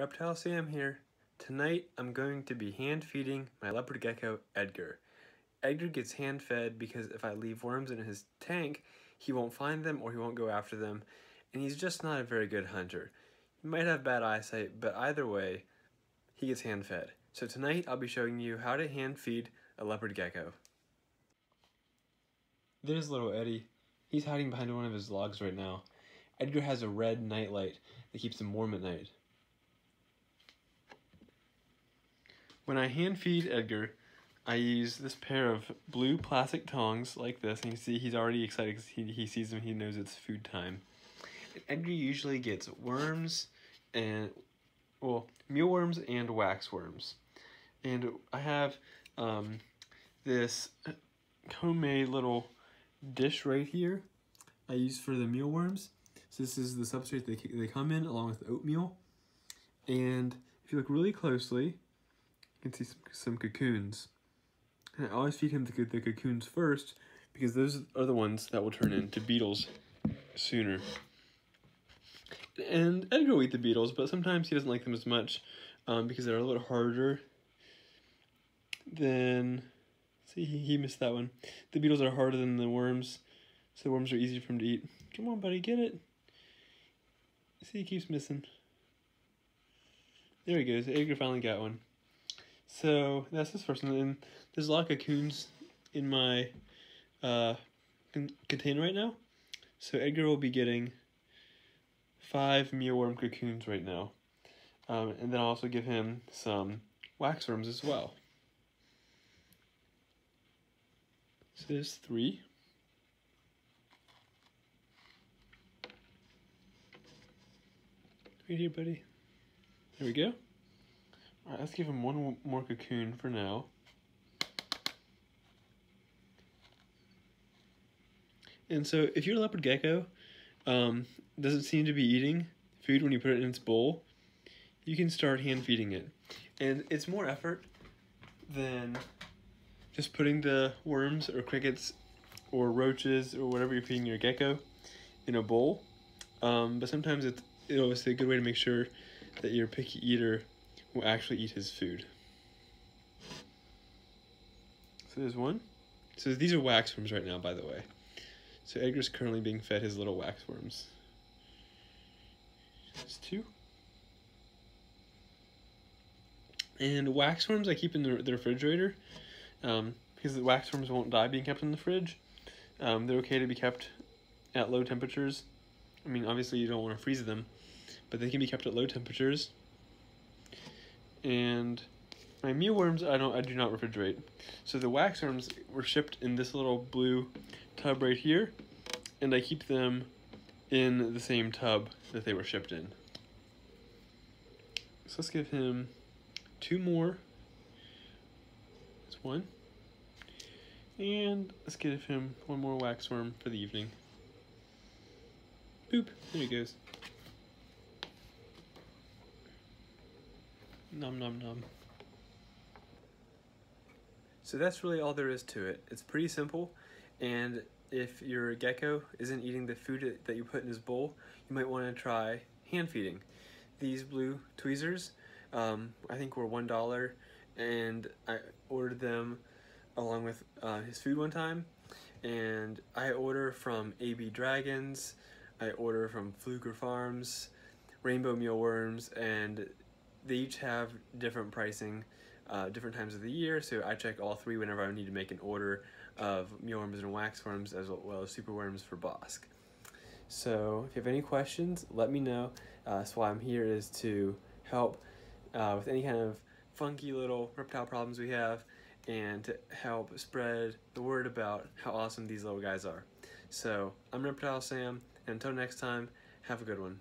Reptile Sam here. Tonight I'm going to be hand feeding my leopard gecko Edgar. Edgar gets hand fed because if I leave worms in his tank, he won't find them or he won't go after them, and he's just not a very good hunter. He might have bad eyesight, but either way, he gets hand fed. So tonight I'll be showing you how to hand feed a leopard gecko. There's little Eddie. He's hiding behind one of his logs right now. Edgar has a red nightlight that keeps him warm at night. When I hand feed Edgar, I use this pair of blue plastic tongs like this, and you see he's already excited because he, he sees them, he knows it's food time. And Edgar usually gets worms and, well, mealworms and waxworms. And I have um, this homemade little dish right here I use for the mealworms. So this is the substrate they, they come in along with oatmeal. And if you look really closely, can see some, some cocoons. And I always feed him the, the cocoons first because those are the ones that will turn into beetles sooner. And Edgar will eat the beetles, but sometimes he doesn't like them as much um, because they're a little harder than... See, he, he missed that one. The beetles are harder than the worms, so the worms are easier for him to eat. Come on, buddy, get it. See, he keeps missing. There he goes. Edgar finally got one. So that's this person. And there's a lot of cocoons in my uh, con container right now. So Edgar will be getting five mealworm cocoons right now. Um, and then I'll also give him some waxworms as well. So there's three. Right here, buddy. There we go. Let's give him one more cocoon for now. And so if your leopard gecko um, doesn't seem to be eating food when you put it in its bowl, you can start hand feeding it. And it's more effort than just putting the worms or crickets or roaches or whatever you're feeding your gecko in a bowl. Um, but sometimes it's, it's a good way to make sure that your picky eater will actually eat his food. So there's one. So these are waxworms right now, by the way. So Edgar's currently being fed his little waxworms. There's two. And waxworms I keep in the, the refrigerator um, because the waxworms won't die being kept in the fridge. Um, they're okay to be kept at low temperatures. I mean, obviously you don't want to freeze them, but they can be kept at low temperatures and my mealworms I don't I do not refrigerate. So the waxworms were shipped in this little blue tub right here, and I keep them in the same tub that they were shipped in. So let's give him two more. That's one. And let's give him one more waxworm for the evening. Boop, there he goes. Num num num. So that's really all there is to it. It's pretty simple, and if your gecko isn't eating the food that you put in his bowl, you might want to try hand feeding. These blue tweezers, um, I think were one dollar, and I ordered them along with uh, his food one time. And I order from AB Dragons, I order from Fluker Farms, Rainbow Mealworms, and they each have different pricing, uh, different times of the year, so I check all three whenever I need to make an order of mealworms and waxworms as well as superworms for Bossk. So if you have any questions, let me know. Uh, that's why I'm here is to help uh, with any kind of funky little reptile problems we have and to help spread the word about how awesome these little guys are. So I'm Reptile Sam, and until next time, have a good one.